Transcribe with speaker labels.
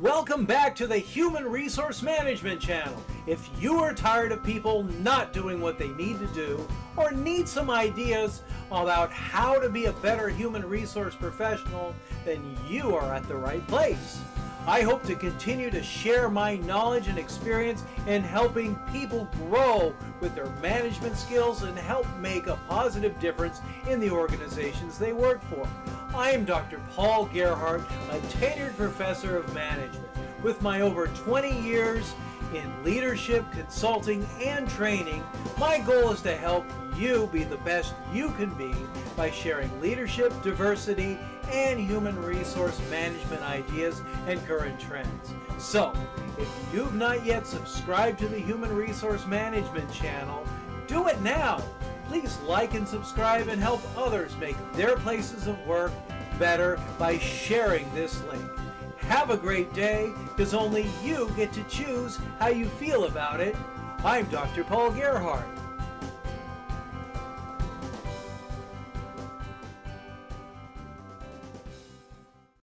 Speaker 1: Welcome back to the Human Resource Management Channel. If you are tired of people not doing what they need to do, or need some ideas about how to be a better human resource professional, then you are at the right place. I hope to continue to share my knowledge and experience in helping people grow with their management skills and help make a positive difference in the organizations they work for. I am Dr. Paul Gerhardt, a tenured professor of management. With my over 20 years in leadership, consulting, and training, my goal is to help you be the best you can be by sharing leadership, diversity, and human resource management ideas and current trends. So, if you've not yet subscribed to the Human Resource Management channel, do it now. Please like and subscribe and help others make their places of work better by sharing this link. Have a great day, because only you get to choose how you feel about it. I'm Dr. Paul Gerhardt.